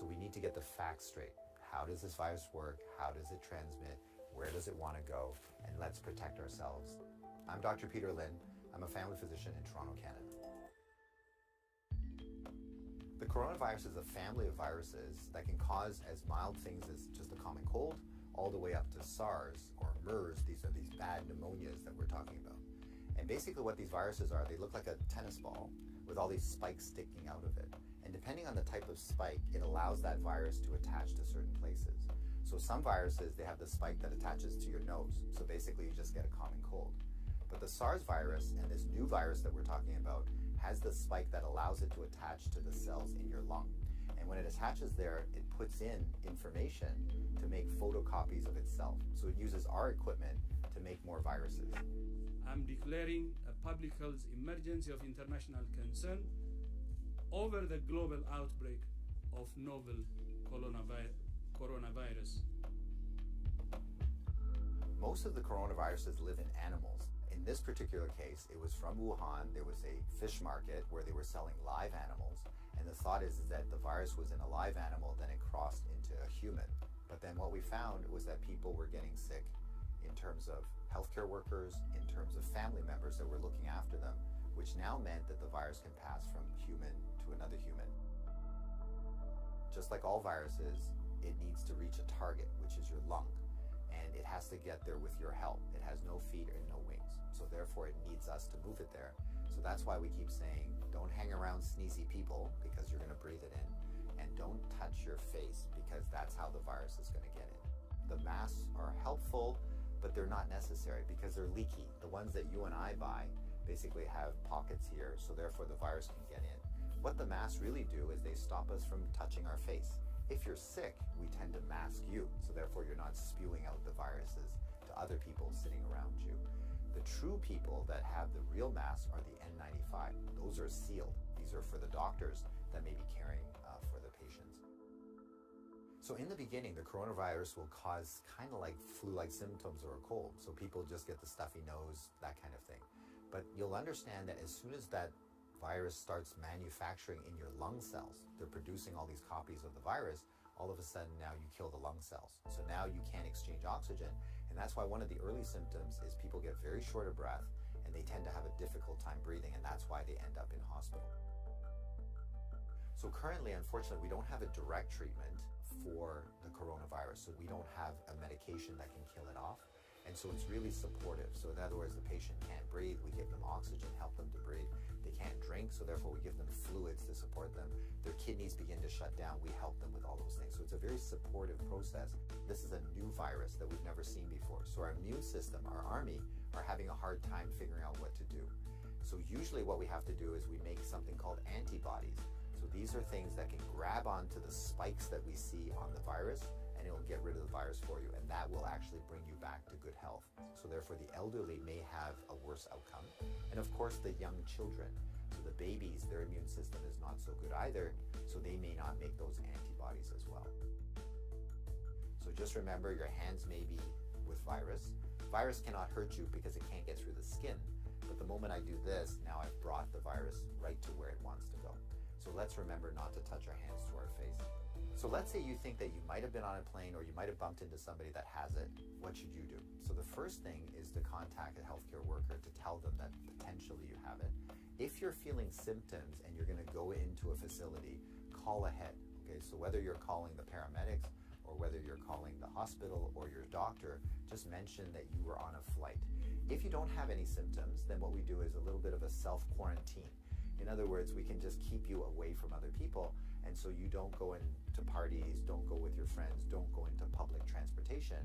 So we need to get the facts straight. How does this virus work? How does it transmit? Where does it want to go? And let's protect ourselves. I'm Dr. Peter Lin. I'm a family physician in Toronto, Canada. The coronavirus is a family of viruses that can cause as mild things as just a common cold, all the way up to SARS or MERS. These are these bad pneumonias that we're talking about. And basically, what these viruses are, they look like a tennis ball with all these spikes sticking out of it. And depending on the type of spike, it allows that virus to attach to certain places. So some viruses, they have the spike that attaches to your nose. So basically, you just get a common cold. But the SARS virus and this new virus that we're talking about has the spike that allows it to attach to the cells in your lung. And when it attaches there, it puts in information to make photocopies of itself. So it uses our equipment to make more viruses. I'm declaring a public health emergency of international concern over the global outbreak of novel coronavirus. Most of the coronaviruses live in animals. In this particular case, it was from Wuhan. There was a fish market where they were selling live animals. And the thought is, is that the virus was in a live animal, then it crossed into a human. But then what we found was that people were getting sick in terms of healthcare workers, in terms of family members that were looking after them, which now meant that the virus can pass from human to another human. Just like all viruses, it needs to reach a target, which is your lung. And it has to get there with your help. It has no feet and no wings. So therefore it needs us to move it there. So that's why we keep saying, don't hang around sneezy people because you're gonna breathe it in. And don't touch your face because that's how the virus is gonna get in. The masks are helpful, but they're not necessary because they're leaky. The ones that you and I buy basically have pockets here, so therefore the virus can get in. What the masks really do is they stop us from touching our face. If you're sick, we tend to mask you, so therefore you're not spewing out the viruses to other people sitting around you. The true people that have the real masks are the N95. Those are sealed. These are for the doctors that may be caring uh, for the patients. So in the beginning, the coronavirus will cause kind of like flu-like symptoms or a cold. So people just get the stuffy nose, that kind of thing. But you'll understand that as soon as that virus starts manufacturing in your lung cells, they're producing all these copies of the virus, all of a sudden now you kill the lung cells. So now you can't exchange oxygen. And that's why one of the early symptoms is people get very short of breath and they tend to have a difficult time breathing. And that's why they end up in hospital. So currently, unfortunately, we don't have a direct treatment for the coronavirus. So we don't have a medication that can kill it off. And so it's really supportive. So in other words, the patient can't breathe, we give them oxygen, help them to breathe. They can't drink, so therefore we give them fluids to support them. Their kidneys begin to shut down, we help them with all those things. So it's a very supportive process. This is a new virus that we've never seen before. So our immune system, our army, are having a hard time figuring out what to do. So usually what we have to do is we make something called antibodies. So these are things that can grab onto the spikes that we see on the virus and it will get rid of the virus for you and that will actually bring you back to good health. So therefore the elderly may have a worse outcome. And of course the young children. So the babies, their immune system is not so good either, so they may not make those antibodies as well. So just remember your hands may be with virus. Virus cannot hurt you because it can't get through the skin. But the moment I do this, now I've brought the virus right to where it wants. Let's remember not to touch our hands to our face. So let's say you think that you might have been on a plane or you might have bumped into somebody that has it. What should you do? So the first thing is to contact a healthcare worker to tell them that potentially you have it. If you're feeling symptoms and you're going to go into a facility, call ahead. Okay, so whether you're calling the paramedics or whether you're calling the hospital or your doctor, just mention that you were on a flight. If you don't have any symptoms, then what we do is a little bit of a self quarantine. In other words, we can just keep you away from other people. And so you don't go into parties, don't go with your friends, don't go into public transportation.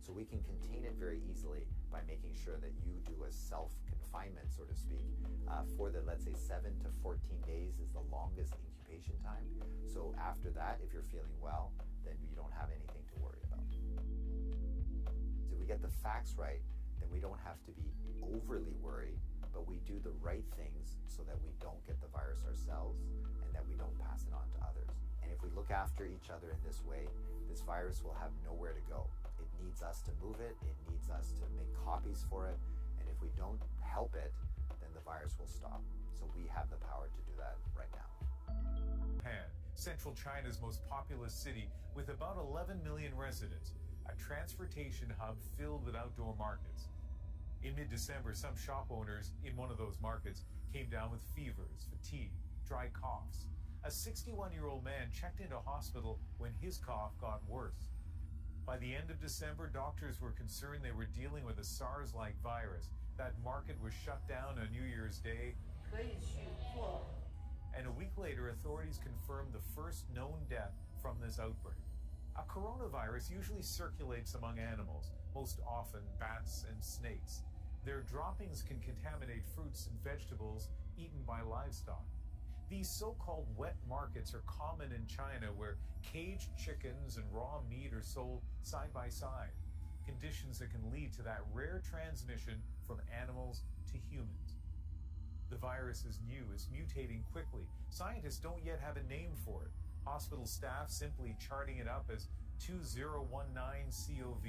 So we can contain it very easily by making sure that you do a self confinement, so to speak, uh, for the, let's say, 7 to 14 days is the longest incubation time. So after that, if you're feeling well, then you don't have anything to worry about. So we get the facts right, then we don't have to be overly worried but we do the right things so that we don't get the virus ourselves and that we don't pass it on to others. And if we look after each other in this way, this virus will have nowhere to go. It needs us to move it, it needs us to make copies for it, and if we don't help it, then the virus will stop. So we have the power to do that right now. Pan central China's most populous city with about 11 million residents, a transportation hub filled with outdoor markets. In mid December, some shop owners in one of those markets came down with fevers, fatigue, dry coughs. A 61 year old man checked into hospital when his cough got worse. By the end of December, doctors were concerned they were dealing with a SARS like virus. That market was shut down on New Year's Day. And a week later, authorities confirmed the first known death from this outbreak. A coronavirus usually circulates among animals, most often bats and snakes. Their droppings can contaminate fruits and vegetables eaten by livestock. These so called wet markets are common in China where caged chickens and raw meat are sold side by side, conditions that can lead to that rare transmission from animals to humans. The virus is new, it's mutating quickly. Scientists don't yet have a name for it. Hospital staff simply charting it up as 2019 COV.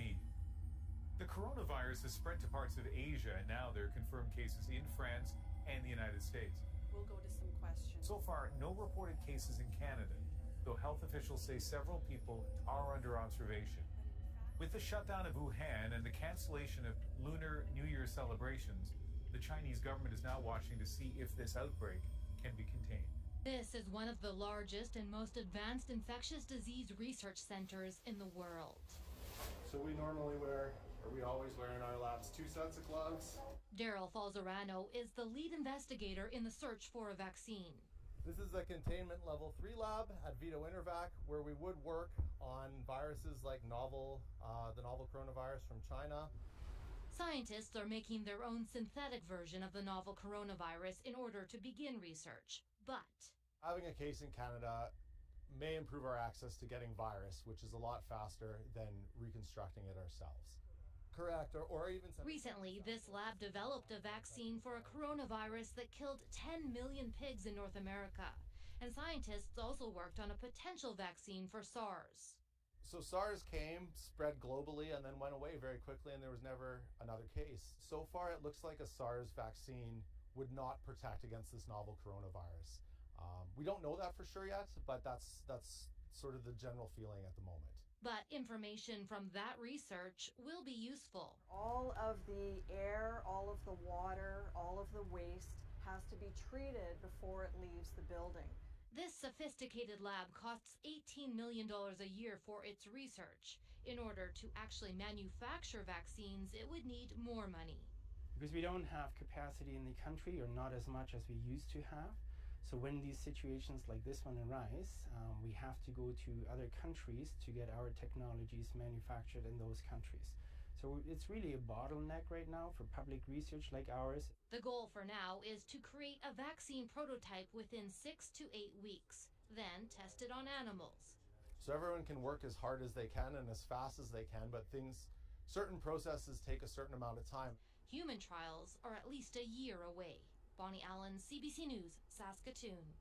The coronavirus has spread to parts of Asia, and now there are confirmed cases in France and the United States. We'll go to some questions. So far, no reported cases in Canada, though health officials say several people are under observation. With the shutdown of Wuhan and the cancellation of Lunar New Year celebrations, the Chinese government is now watching to see if this outbreak can be contained. This is one of the largest and most advanced infectious disease research centers in the world. So we normally wear, or we always wear in our labs, two sets of gloves. Darryl Falzarano is the lead investigator in the search for a vaccine. This is a containment level 3 lab at VIDO-InterVac where we would work on viruses like novel, uh, the novel coronavirus from China. Scientists are making their own synthetic version of the novel coronavirus in order to begin research. But having a case in Canada may improve our access to getting virus, which is a lot faster than reconstructing it ourselves. Correct, or, or even recently, this lab developed a vaccine for a coronavirus that killed 10 million pigs in North America. And scientists also worked on a potential vaccine for SARS. So SARS came, spread globally, and then went away very quickly, and there was never another case. So far, it looks like a SARS vaccine would not protect against this novel coronavirus. Um, we don't know that for sure yet, but that's that's sort of the general feeling at the moment. But information from that research will be useful. All of the air, all of the water, all of the waste has to be treated before it leaves the building. This sophisticated lab costs $18 million a year for its research. In order to actually manufacture vaccines, it would need more money. Because we don't have capacity in the country, or not as much as we used to have. So when these situations like this one arise, um, we have to go to other countries to get our technologies manufactured in those countries. So it's really a bottleneck right now for public research like ours. The goal for now is to create a vaccine prototype within six to eight weeks, then test it on animals. So everyone can work as hard as they can and as fast as they can, but things, certain processes take a certain amount of time. Human trials are at least a year away. Bonnie Allen, CBC News, Saskatoon.